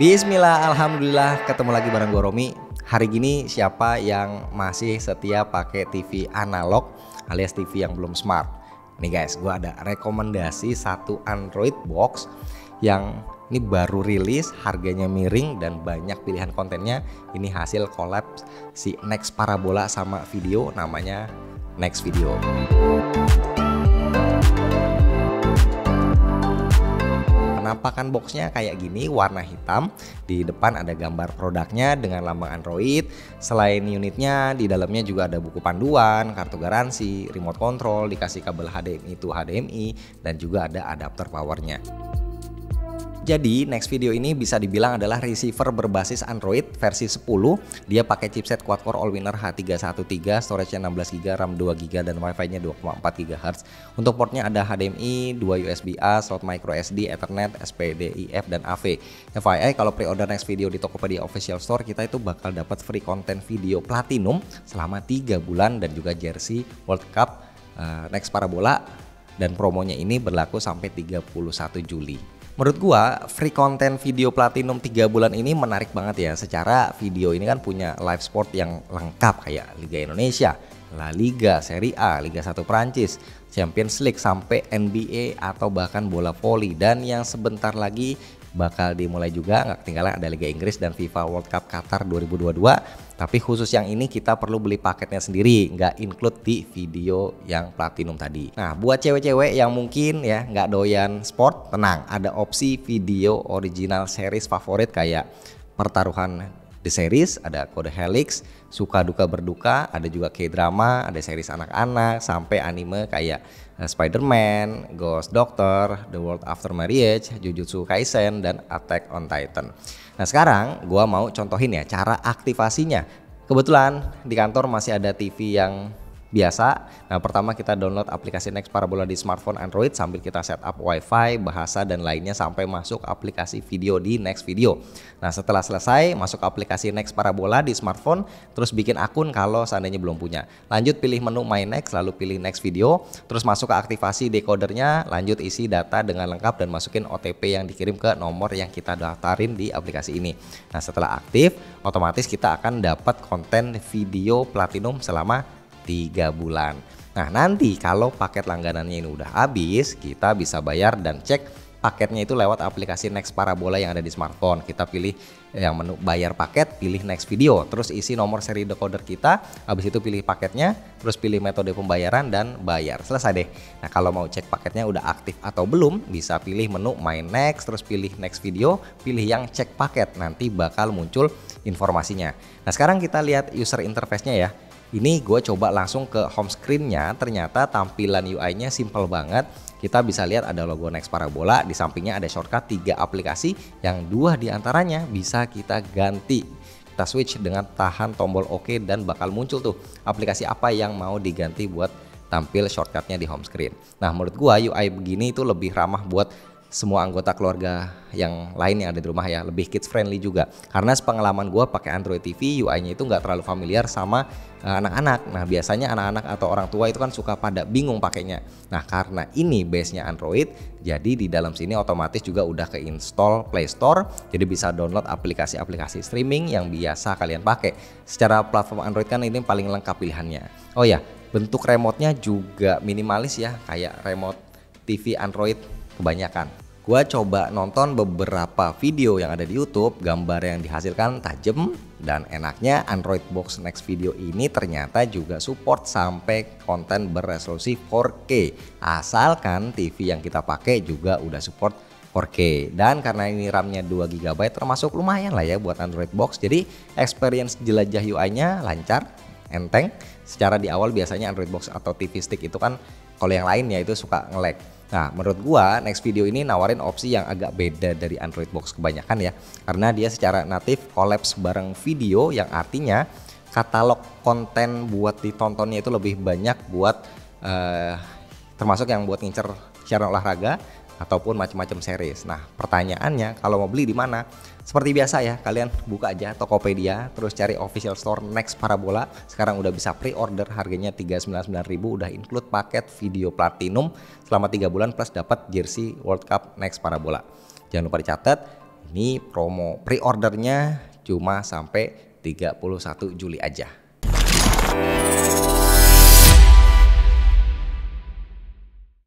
Bismillah, Alhamdulillah ketemu lagi bareng gue Romi Hari gini siapa yang masih setia pakai TV analog alias TV yang belum smart Nih guys, gue ada rekomendasi satu Android box yang ini baru rilis, harganya miring dan banyak pilihan kontennya. Ini hasil collab si Next Parabola sama video namanya Next Video. Penampakan boxnya kayak gini warna hitam. Di depan ada gambar produknya dengan lambang Android. Selain unitnya di dalamnya juga ada buku panduan kartu garansi remote control dikasih kabel HDMI to HDMI dan juga ada adapter powernya jadi next video ini bisa dibilang adalah receiver berbasis Android versi 10. Dia pakai chipset quad-core all-winner H313, storage-nya 16GB, RAM 2GB dan Wi-Fi-nya 2,4 GHz. Untuk portnya ada HDMI, 2 USB-A, slot micro SD, Ethernet, SPDIF dan AV. FYI kalau pre-order next video di Tokopedia Official Store kita itu bakal dapat free konten video platinum selama 3 bulan dan juga jersey World Cup uh, Next Parabola dan promonya ini berlaku sampai 31 Juli. Menurut gua free content video platinum 3 bulan ini menarik banget ya. Secara video ini kan punya live sport yang lengkap kayak Liga Indonesia, La Liga, Serie A, Liga 1 Prancis, Champions League sampai NBA atau bahkan bola voli dan yang sebentar lagi bakal dimulai juga nggak ketinggalan ada Liga Inggris dan FIFA World Cup Qatar 2022 tapi khusus yang ini kita perlu beli paketnya sendiri nggak include di video yang platinum tadi. Nah buat cewek-cewek yang mungkin ya nggak doyan sport tenang ada opsi video original series favorit kayak pertaruhan The Series, ada Kode Helix, Suka Duka Berduka, ada juga K-drama, ada series anak-anak, sampai anime kayak uh, Spider-Man, Ghost Doctor, The World After Marriage, Jujutsu Kaisen, dan Attack on Titan. Nah sekarang gua mau contohin ya cara aktivasinya. Kebetulan di kantor masih ada TV yang biasa. Nah, pertama kita download aplikasi Next Parabola di smartphone Android sambil kita setup WiFi, bahasa dan lainnya sampai masuk aplikasi video di Next Video. Nah, setelah selesai masuk aplikasi Next Parabola di smartphone, terus bikin akun kalau seandainya belum punya. Lanjut pilih menu My Next, lalu pilih Next Video, terus masuk ke aktivasi decodernya, lanjut isi data dengan lengkap dan masukin OTP yang dikirim ke nomor yang kita daftarin di aplikasi ini. Nah, setelah aktif, otomatis kita akan dapat konten video platinum selama tiga bulan. Nah nanti kalau paket langganannya ini udah habis kita bisa bayar dan cek paketnya itu lewat aplikasi Next Parabola yang ada di smartphone. Kita pilih yang menu bayar paket, pilih Next Video, terus isi nomor seri decoder kita, habis itu pilih paketnya, terus pilih metode pembayaran dan bayar. Selesai deh. Nah, kalau mau cek paketnya udah aktif atau belum, bisa pilih menu My Next, terus pilih Next Video, pilih yang cek paket. Nanti bakal muncul informasinya. Nah, sekarang kita lihat user interface-nya ya. Ini gue coba langsung ke home screen-nya, ternyata tampilan UI-nya simple banget. Kita bisa lihat ada logo Next Parabola, di sampingnya ada shortcut tiga aplikasi yang dua di antaranya bisa kita ganti. Kita switch dengan tahan tombol OK dan bakal muncul tuh aplikasi apa yang mau diganti buat tampil shortcutnya di home screen. Nah menurut gua UI begini itu lebih ramah buat semua anggota keluarga yang lain yang ada di rumah ya lebih kids friendly juga. Karena sepengalaman gue pakai Android TV UI-nya itu nggak terlalu familiar sama eh, anak-anak. Nah biasanya anak-anak atau orang tua itu kan suka pada bingung pakainya. Nah karena ini base-nya Android jadi di dalam sini otomatis juga udah keinstall Play Store jadi bisa download aplikasi-aplikasi streaming yang biasa kalian pakai. Secara platform Android kan ini paling lengkap pilihannya. Oh ya bentuk remote-nya juga minimalis ya kayak remote TV Android kebanyakan. Gua coba nonton beberapa video yang ada di YouTube, gambar yang dihasilkan tajam dan enaknya Android Box Next Video ini ternyata juga support sampai konten beresolusi 4K. Asalkan TV yang kita pakai juga udah support 4K dan karena ini RAM-nya 2 GB termasuk lumayan lah ya buat Android Box. Jadi experience jelajah UI-nya lancar, enteng. Secara di awal biasanya Android Box atau TV Stick itu kan kalau yang lainnya itu suka nge-lag Nah, menurut gua next video ini nawarin opsi yang agak beda dari Android Box kebanyakan ya. Karena dia secara natif collapse bareng video yang artinya katalog konten buat ditontonnya itu lebih banyak buat uh, termasuk yang buat ngincer siaran olahraga ataupun macam-macam series. Nah, pertanyaannya kalau mau beli di mana? Seperti biasa ya, kalian buka aja Tokopedia, terus cari official store Next Parabola. Sekarang udah bisa pre-order harganya 399.000 udah include paket video platinum selama 3 bulan plus dapat jersey World Cup Next Parabola. Jangan lupa dicatat ini promo pre-ordernya cuma sampai 31 Juli aja.